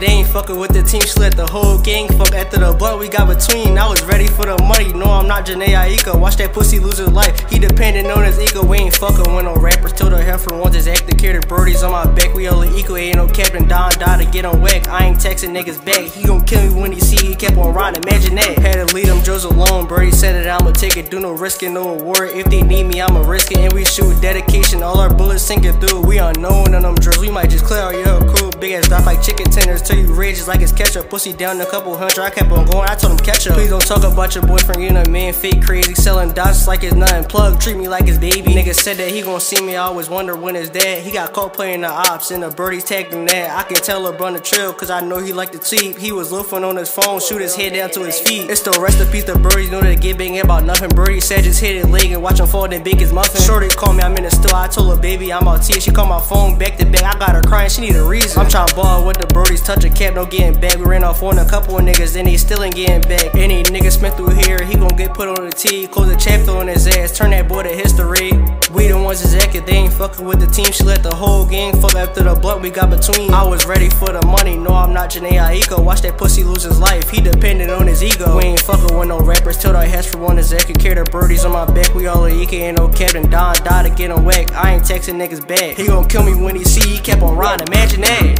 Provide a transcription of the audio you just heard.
fucking with the team, she let the whole gang fuck after the blunt we got between. I was ready for the money, no, I'm not Jhené Aiko. Watch that pussy lose his life. He dependent on his ego, we ain't fucking with no rappers. Till the heifer wants his act to carry the birdies on my back. We all equal, ain't no captain, Don die to get on whack. I ain't texting niggas back. He gon' kill me when he see he kept on riding. Imagine that. Had to lead them Joes alone, Birdie said that I'ma take it, do no risking, no award. If they need me, I'ma risk it. And we shoot with dedication, all our bullets sinking through. We unknown on them drills, we might just clear out your crew. Big ass drop like chicken tenders till you rage just like it's ketchup. Pussy down a couple hundred, I kept on going, I told him catch up. Please don't talk about your boyfriend, you know man, fake crazy. Selling dots like it's nothing. Plug, treat me like his baby. Nigga said that he gon' see me, I always wonder when his dad. He got caught playing the ops and the birdies him that. I can tell LeBron the trail, cause I know he like to cheat. He was loafing on his phone, shoot his head down to his feet. It's the rest in peace, the birdies know that get bang about nothing. Birdie said just hit his leg and watch him fall, then big as muffin. Shorty called me, I'm in the store, I told her baby I'm out here. She called my phone back to back, I got her crying, she need a reason. I'm trying to ball with the birdies, touch a cap, no getting back. We ran off on a couple of niggas, and they still ain't getting back. Any nigga spent through here, he gon' get put on the T. Close the chapter on his ass, turn that boy to history. We the ones that's they ain't fucking with the team. She let the whole gang fuck after the blunt we got between. I was ready for the money, no, I'm not Jhené Aiko. Watch that pussy lose his life, he dependent on his ego. We ain't fucking with no rappers till I has for one is carry the birdies on my back. We all Ike, ain't no captain. Don die to get him whack. I ain't texting niggas back. He gon' kill me when he see he. He kept on riding, imagine that.